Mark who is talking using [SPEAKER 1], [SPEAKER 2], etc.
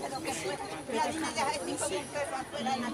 [SPEAKER 1] pero que fue. El cinco mil pesos afuera en la.